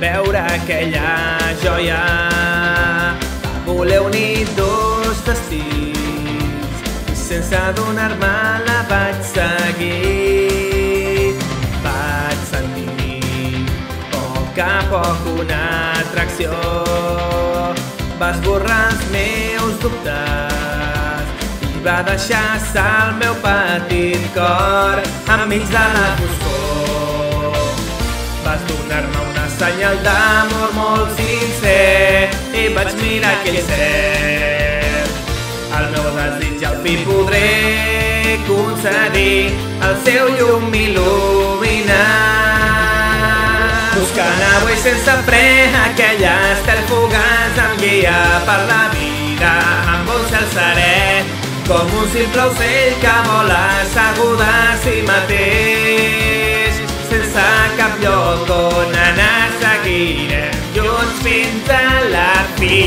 veure aquella joia. Va voler unir dos destins i sense donar-me la vaig seguir. Vaig sentir a poc a poc una atracció. Va esborrar els meus dubtes i va deixar ser el meu petit cor enmig de la foscor. Vas donar-me senyal d'amor molt sincer i vaig mirar aquell cel. El meu desig al fi podré concedir, el seu llum m'il·luminar. Buscant avui sense fre aquell estel fugaç em guia per la vida amb un cel serè com un simple ocell que vola segur de si mateix fins a la fi.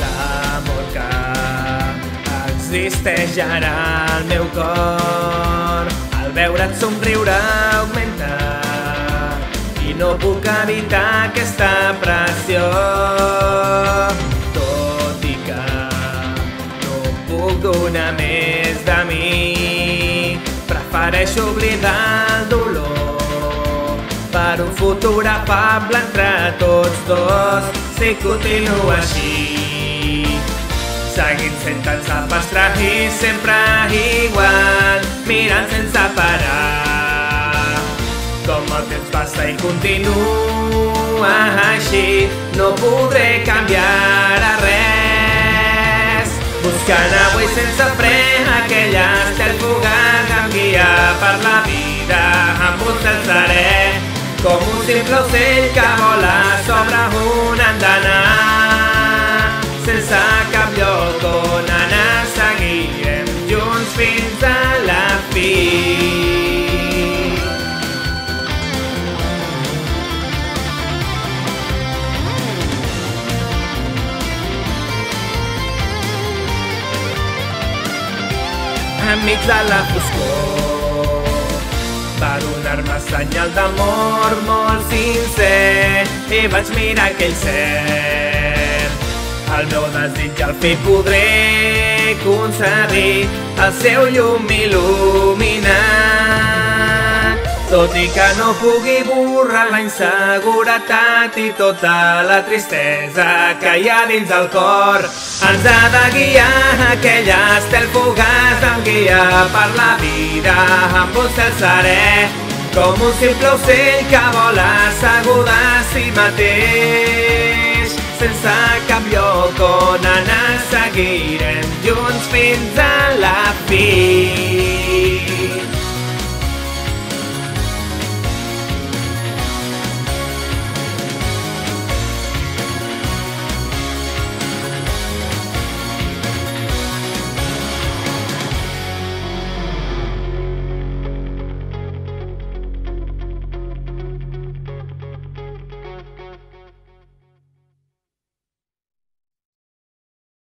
L'amor que existeix ara al meu cor. Al veure't somriure augmenta. I no puc evitar aquesta pressió prefereixo oblidar el dolor. Per un futur afable entre tots dos si continuo així. Seguint sent tan sapastre i sempre igual mirant sense parar. Com el temps passa i continua així no podré canviar res. Buscant avui sense fre aquell per la vida amb un cel serè com un simple ocell que vola sobre un andana sense cap lloc on anar seguirem junts fins a la fi. Enmig de la foscor va donar-me senyal d'amor molt sincer i vaig mirar aquell cel. El meu desig al fi podré concedir el seu llum il·luminar. Tot i que no pugui borrar la inseguretat i tota la tristesa que hi ha dins del cor, ens ha de guiar aquell estel em guia per la vida cel serè com un simple ocell que vola segur de si mateix sense cap lloc on anar seguirem junts fins a la fi.